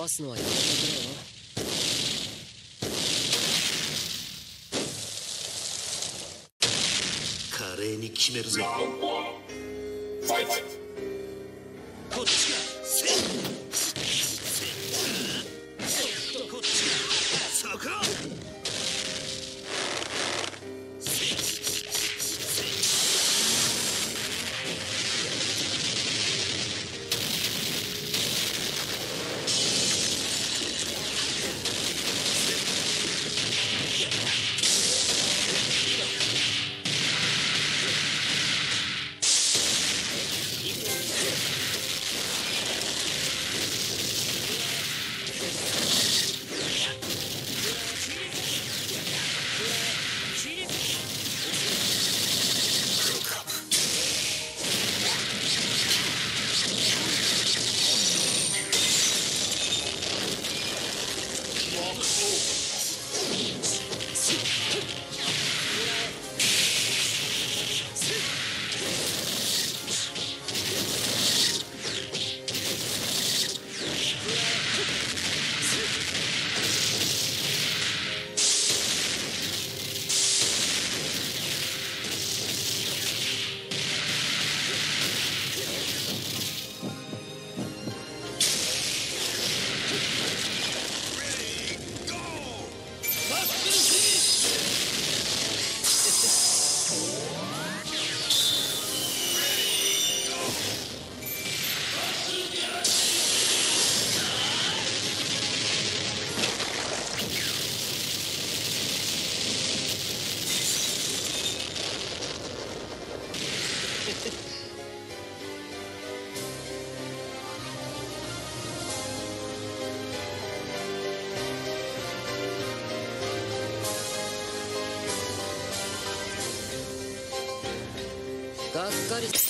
壊すのはやめてくれよ。華麗に決めるぞが говорить.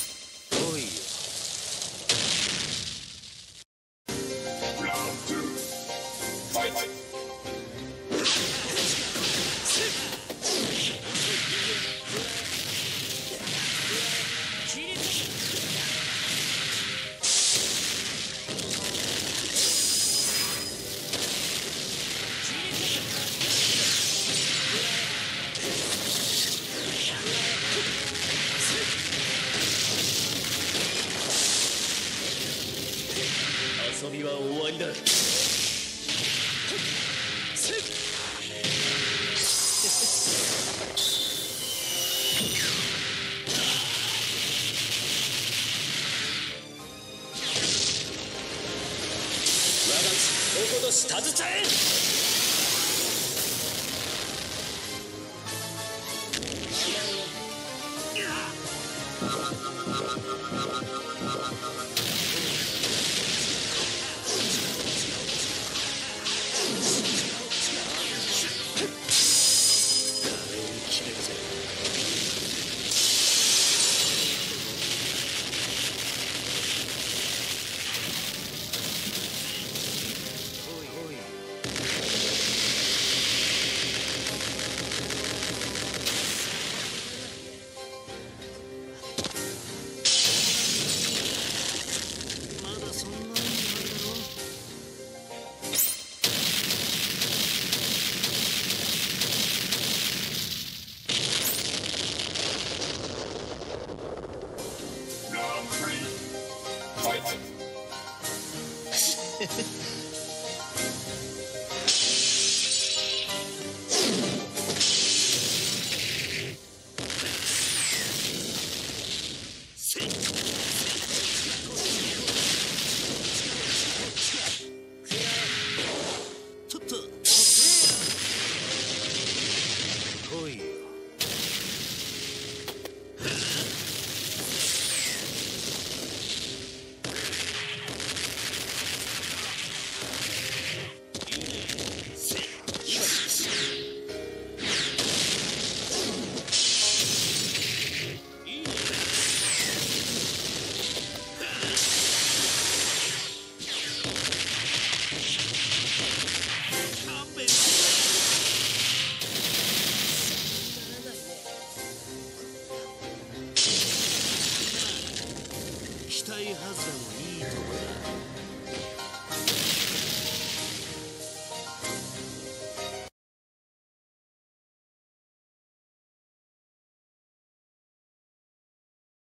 遊びは終わりだ。我が血ここと舌ずちゃえ。期待外れもいいとこだ